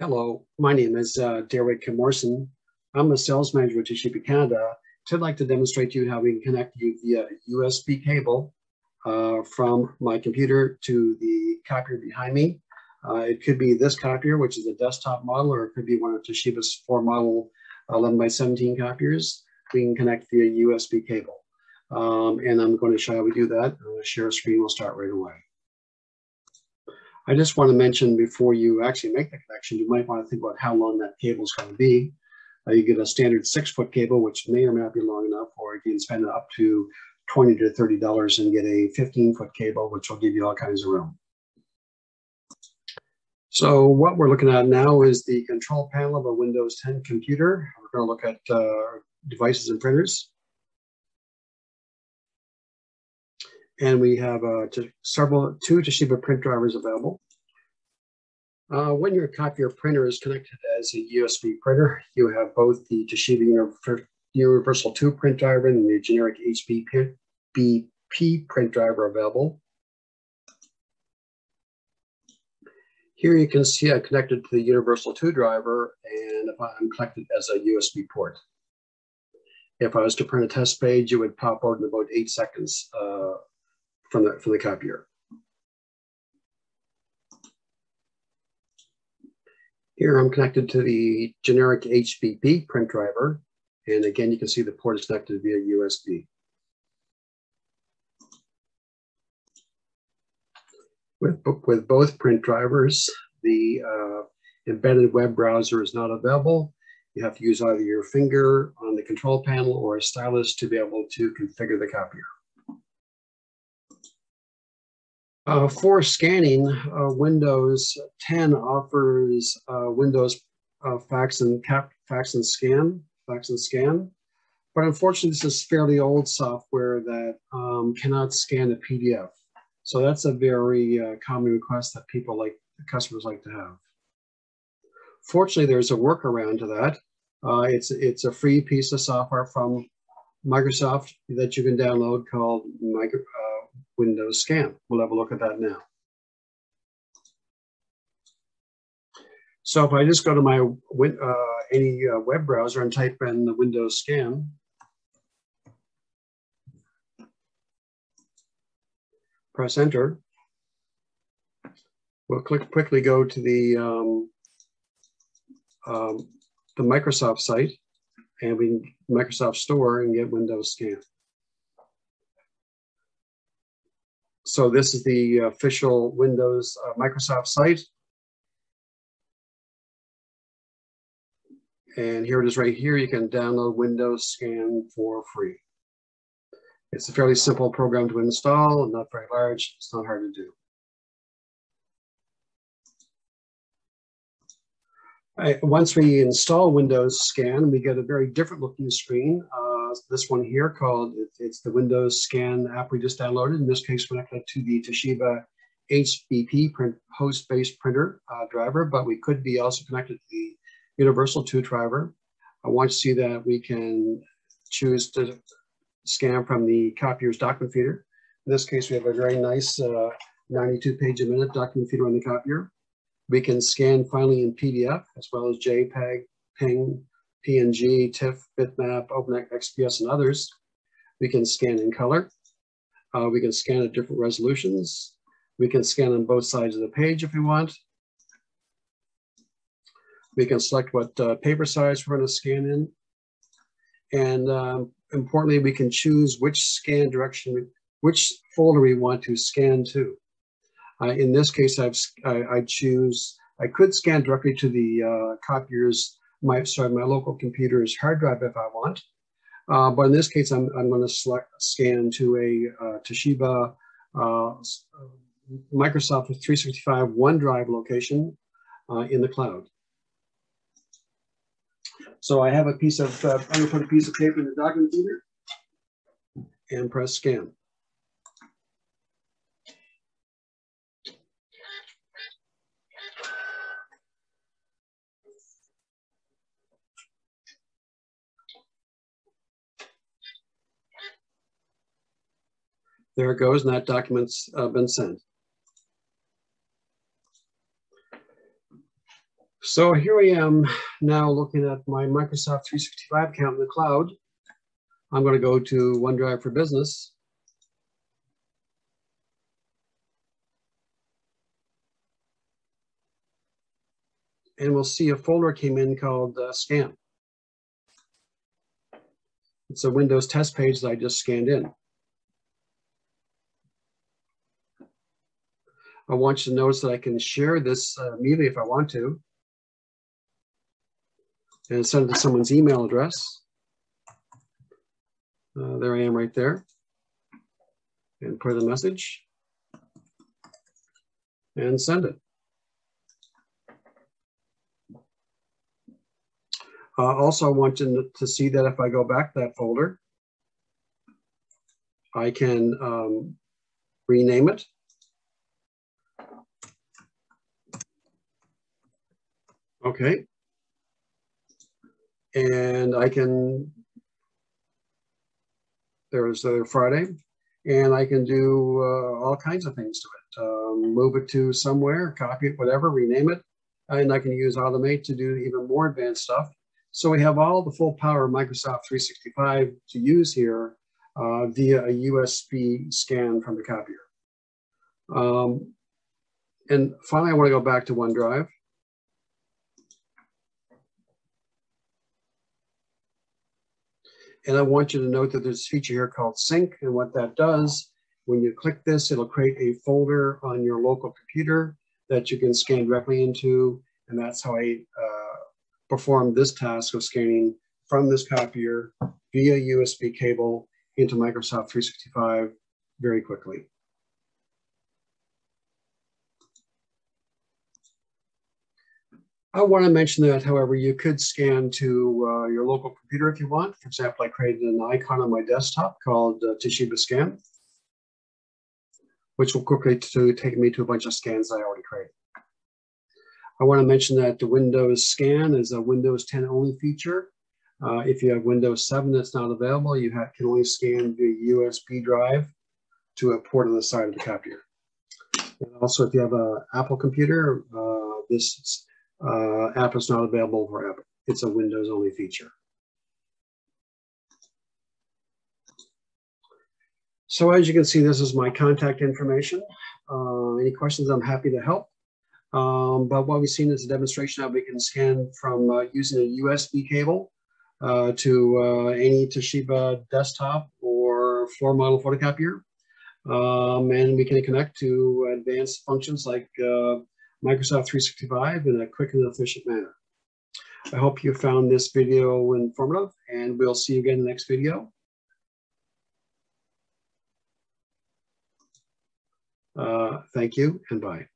Hello, my name is uh, Kim Morrison. I'm a sales manager at Toshiba Canada. I'd like to demonstrate to you how we can connect you via USB cable uh, from my computer to the copier behind me. Uh, it could be this copier, which is a desktop model, or it could be one of Toshiba's four model 11 by 17 copiers. We can connect via USB cable. Um, and I'm going to show how we do that. I'm going to share a screen, we'll start right away. I just want to mention before you actually make the connection, you might want to think about how long that cable is going to be. Uh, you get a standard six foot cable, which may or may not be long enough, or you can spend up to 20 to $30 and get a 15 foot cable, which will give you all kinds of room. So what we're looking at now is the control panel of a Windows 10 computer. We're going to look at uh, devices and printers. and we have uh, several two Toshiba print drivers available. Uh, when your copier printer is connected as a USB printer, you have both the Toshiba Universal 2 print driver and the generic HBP print driver available. Here you can see I connected to the Universal 2 driver and if I'm connected as a USB port. If I was to print a test page, it would pop out in about eight seconds uh, from the, from the copier. Here I'm connected to the generic HBP print driver. And again, you can see the port is connected via USB. With, with both print drivers, the uh, embedded web browser is not available. You have to use either your finger on the control panel or a stylus to be able to configure the copier. Uh, for scanning, uh, Windows 10 offers uh, Windows uh, fax and cap, fax and scan, fax and scan. But unfortunately, this is fairly old software that um, cannot scan a PDF. So that's a very uh, common request that people like, customers like to have. Fortunately, there's a workaround to that. Uh, it's, it's a free piece of software from Microsoft that you can download called micro, Windows Scan. We'll have a look at that now. So if I just go to my uh, any uh, web browser and type in the Windows Scan, press enter, we'll click, quickly go to the, um, um, the Microsoft site and we Microsoft Store and get Windows Scan. So this is the official Windows uh, Microsoft site. And here it is right here. You can download Windows Scan for free. It's a fairly simple program to install, not very large. It's not hard to do. Once we install Windows Scan, we get a very different looking screen. Uh, this one here called, it, it's the Windows Scan app we just downloaded. In this case, we're connected to the Toshiba HBP print host-based printer uh, driver, but we could be also connected to the Universal 2 driver. I want to see that we can choose to scan from the copier's document feeder. In this case, we have a very nice uh, 92 page a minute document feeder on the copier. We can scan finally in PDF as well as JPEG, PNG, PNG, TIFF, bitmap, OpenXPS, and others. We can scan in color. Uh, we can scan at different resolutions. We can scan on both sides of the page if we want. We can select what uh, paper size we're going to scan in. And um, importantly, we can choose which scan direction, which folder we want to scan to. Uh, in this case, I've, I, I, choose, I could scan directly to the uh, copier's, my, sorry, my local computer's hard drive if I want. Uh, but in this case, I'm, I'm going to select scan to a uh, Toshiba uh, Microsoft 365 OneDrive location uh, in the cloud. So I have a piece of, I'm going to put a piece of paper in the document feeder and press scan. There it goes, and that document's uh, been sent. So here I am now looking at my Microsoft 365 account in the cloud. I'm going to go to OneDrive for Business. And we'll see a folder came in called uh, Scan. It's a Windows test page that I just scanned in. I want you to notice that I can share this uh, immediately if I want to and send it to someone's email address. Uh, there I am right there. And put the message and send it. Uh, also, I want you to see that if I go back to that folder, I can um, rename it. Okay. And I can, there's uh, Friday, and I can do uh, all kinds of things to it. Um, move it to somewhere, copy it, whatever, rename it. And I can use Automate to do even more advanced stuff. So we have all the full power of Microsoft 365 to use here uh, via a USB scan from the copier. Um, and finally, I want to go back to OneDrive. And I want you to note that there's a feature here called Sync. And what that does, when you click this, it'll create a folder on your local computer that you can scan directly into. And that's how I uh, perform this task of scanning from this copier via USB cable into Microsoft 365 very quickly. I want to mention that, however, you could scan to uh, your local computer if you want. For example, I created an icon on my desktop called uh, Toshiba Scan, which will quickly take me to a bunch of scans I already created. I want to mention that the Windows Scan is a Windows 10 only feature. Uh, if you have Windows 7 that's not available, you have, can only scan via USB drive to a port on the side of the copier. And also, if you have an Apple computer, uh, this uh, app is not available for Apple. It's a Windows only feature. So as you can see, this is my contact information. Uh, any questions, I'm happy to help. Um, but what we've seen is a demonstration how we can scan from uh, using a USB cable uh, to uh, any Toshiba desktop or floor model photocopier. Um, and we can connect to advanced functions like uh, Microsoft 365 in a quick and efficient manner. I hope you found this video informative and we'll see you again in the next video. Uh, thank you and bye.